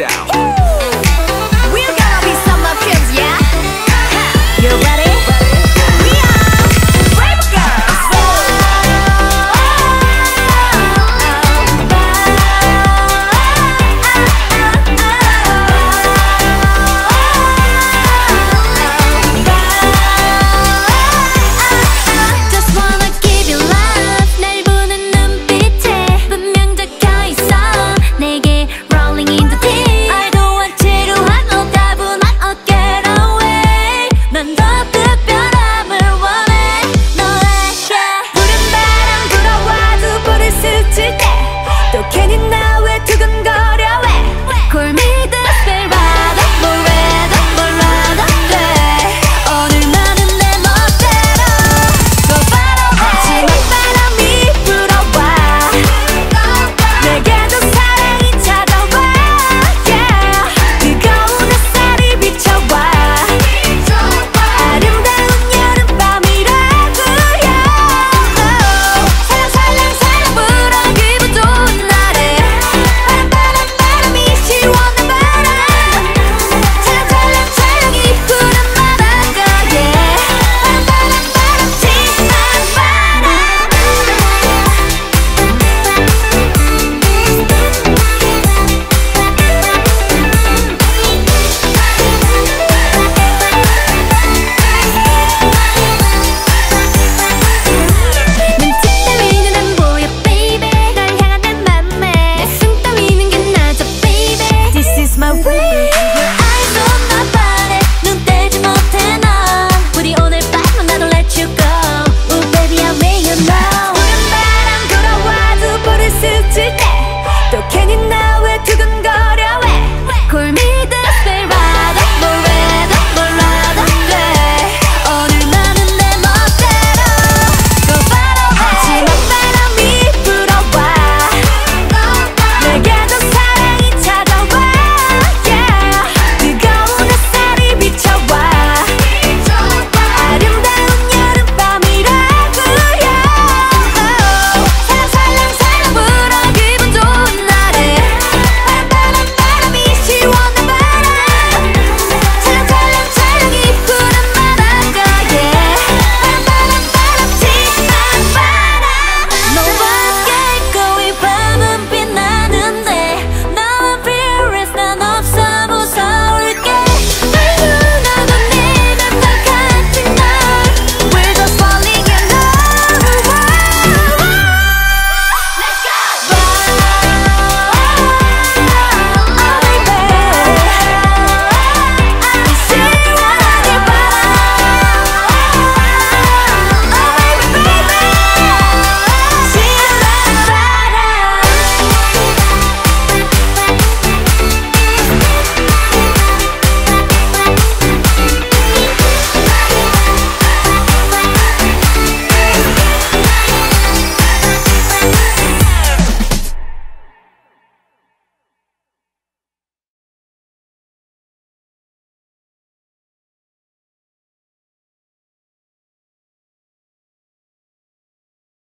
out. 괜히 나